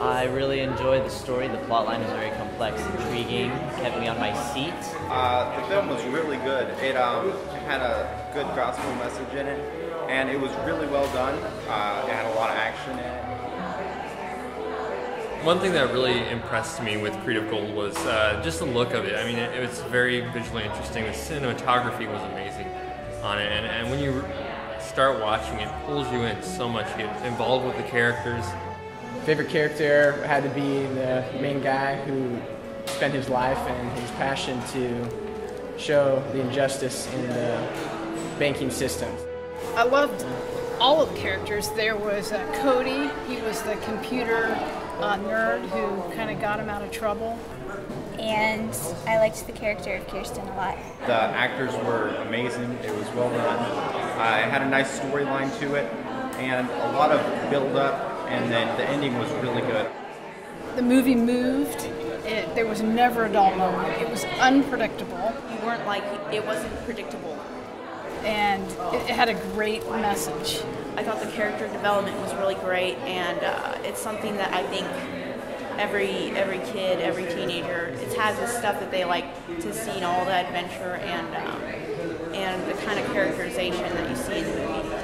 I really enjoyed the story. The plot line was very complex, intriguing, kept me on my seat. Uh, the film was really good. It um, had a good gospel message in it, and it was really well done. Uh, it had a lot of action in it. One thing that really impressed me with Creed of Gold was uh, just the look of it. I mean, it, it, was very visually interesting. The cinematography was amazing on it, and, and when you start watching it, pulls you in so much. You get involved with the characters. Favorite character had to be the main guy who spent his life and his passion to show the injustice in the banking system. I loved all of the characters. There was uh, Cody, he was the computer uh, nerd who kind of got him out of trouble. And I liked the character of Kirsten a lot. The actors were amazing. It was well done. Uh, it had a nice storyline to it, and a lot of build up and then the ending was really good. The movie moved. It, there was never a dull moment. It was unpredictable. You weren't like it wasn't predictable. And it, it had a great message. I thought the character development was really great, and uh, it's something that I think every every kid, every teenager, it has this stuff that they like to see in all the adventure and um, and the kind of characterization that you see in the movie.